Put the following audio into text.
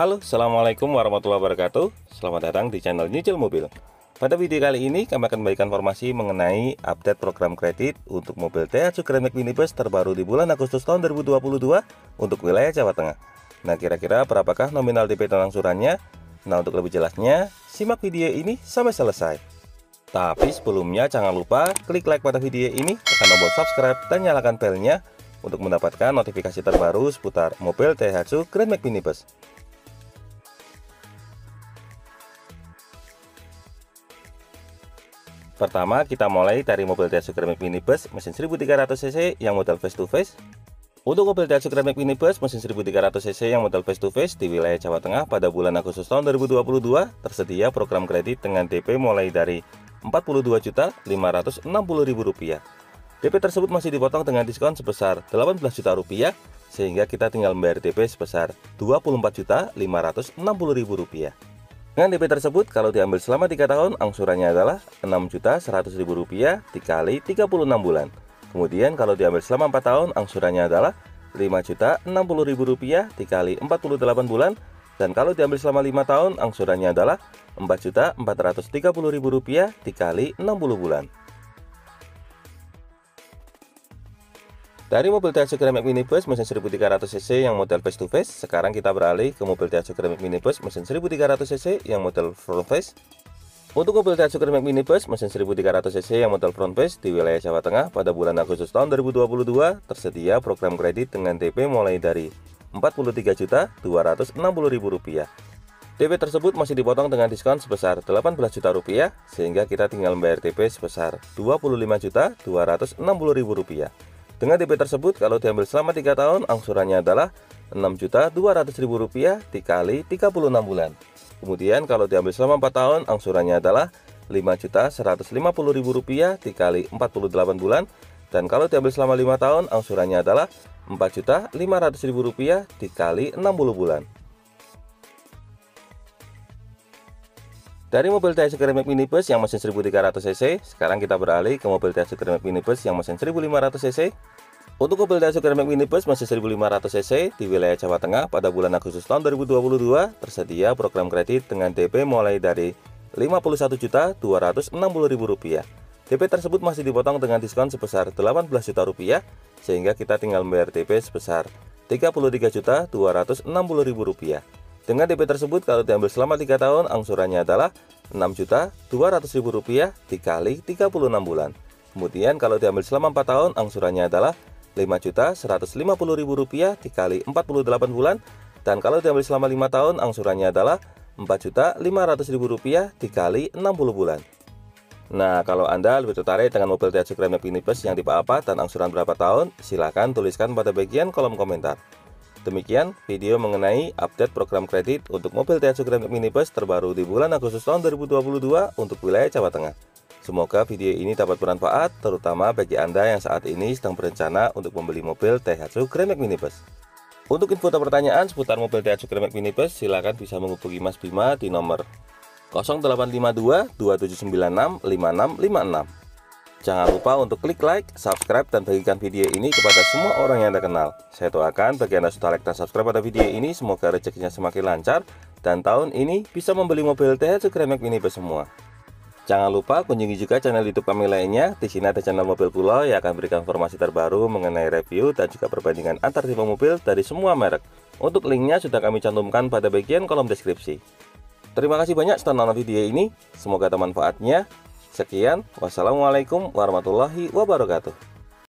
Halo, Assalamualaikum warahmatullahi wabarakatuh. Selamat datang di channel Nyicil Mobil. Pada video kali ini kami akan memberikan informasi mengenai update program kredit untuk mobil Daihatsu Grand Max Minibus terbaru di bulan Agustus tahun 2022 untuk wilayah Jawa Tengah. Nah kira-kira berapakah nominal DP dan angsurannya? Nah untuk lebih jelasnya, simak video ini sampai selesai. Tapi sebelumnya jangan lupa klik like pada video ini, tekan tombol subscribe dan nyalakan belnya untuk mendapatkan notifikasi terbaru seputar mobil Daihatsu Grand Max Minibus Pertama, kita mulai dari mobil Daihatsu Grand Max Minibus mesin 1300cc yang model face to face. Untuk mobil Daihatsu Grand Max Minibus mesin 1300cc yang model face to face di wilayah Jawa Tengah pada bulan Agustus tahun 2022 tersedia program kredit dengan DP mulai dari Rp42.560.000. DP tersebut masih dipotong dengan diskon sebesar 18 juta rupiah sehingga kita tinggal membayar DP sebesar Rp24.560.000. Dengan DP tersebut, kalau diambil selama 3 tahun, angsurannya adalah Rp6.100.000 dikali 36 bulan. Kemudian kalau diambil selama 4 tahun, angsurannya adalah Rp5.060.000 dikali 48 bulan. Dan kalau diambil selama 5 tahun, angsurannya adalah Rp4.430.000 dikali 60 bulan. Dari mobil Daihatsu Grand Max Minibus mesin 1300cc yang model face to face, sekarang kita beralih ke mobil Daihatsu Grand Max Minibus mesin 1300cc yang model front face. Untuk mobil Daihatsu Grand Max Minibus mesin 1300cc yang model front face di wilayah Jawa Tengah pada bulan Agustus tahun 2022 tersedia program kredit dengan DP mulai dari Rp43.260.000. DP tersebut masih dipotong dengan diskon sebesar 18 juta rupiah sehingga kita tinggal membayar DP sebesar Rp25.260.000. Dengan DP tersebut kalau diambil selama 3 tahun angsurannya adalah Rp6.200.000 dikali 36 bulan. Kemudian kalau diambil selama 4 tahun angsurannya adalah Rp5.150.000 dikali 48 bulan dan kalau diambil selama 5 tahun angsurannya adalah Rp4.500.000 dikali 60 bulan. Dari mobil Daihatsu Grand Minibus yang mesin 1300cc, sekarang kita beralih ke mobil Daihatsu Grand Minibus yang mesin 1500cc. Untuk mobil Daihatsu Grand Minibus mesin 1500cc di wilayah Jawa Tengah pada bulan Agustus tahun 2022 tersedia program kredit dengan DP mulai dari Rp51.260.000. DP tersebut masih dipotong dengan diskon sebesar 18 juta rupiah sehingga kita tinggal membayar DP sebesar Rp33.260.000. Dengan DP tersebut kalau diambil selama 3 tahun angsurannya adalah Rp6.200.000 dikali 36 bulan. Kemudian kalau diambil selama 4 tahun angsurannya adalah Rp5.150.000 dikali 48 bulan dan kalau diambil selama 5 tahun angsurannya adalah Rp4.500.000 dikali 60 bulan. Nah, kalau Anda lebih tertarik dengan mobil Daihatsu Grand Max Mini Plus yang tipe apa dan angsuran berapa tahun, silahkan tuliskan pada bagian kolom komentar. Demikian video mengenai update program kredit untuk mobil Daihatsu Grand Minibus terbaru di bulan Agustus tahun 2022 untuk wilayah Jawa Tengah. Semoga video ini dapat bermanfaat, terutama bagi Anda yang saat ini sedang berencana untuk membeli mobil Daihatsu Grand Minibus. Untuk info atau pertanyaan seputar mobil Daihatsu Grand Minibus, silakan bisa menghubungi Mas Bima di nomor 0852 2796 5656. Jangan lupa untuk klik like, subscribe, dan bagikan video ini kepada semua orang yang Anda kenal. Saya doakan bagi Anda sudah like dan subscribe pada video ini, semoga rezekinya semakin lancar, dan tahun ini bisa membeli mobil TH Grand ini semua. Jangan lupa kunjungi juga channel YouTube kami lainnya. Di sini ada channel mobil pulau yang akan berikan informasi terbaru mengenai review dan juga perbandingan antar tipe mobil dari semua merek. Untuk linknya sudah kami cantumkan pada bagian kolom deskripsi. Terima kasih banyak sudah nonton video ini. Semoga bermanfaatnya. Sekian, wassalamualaikum warahmatullahi wabarakatuh.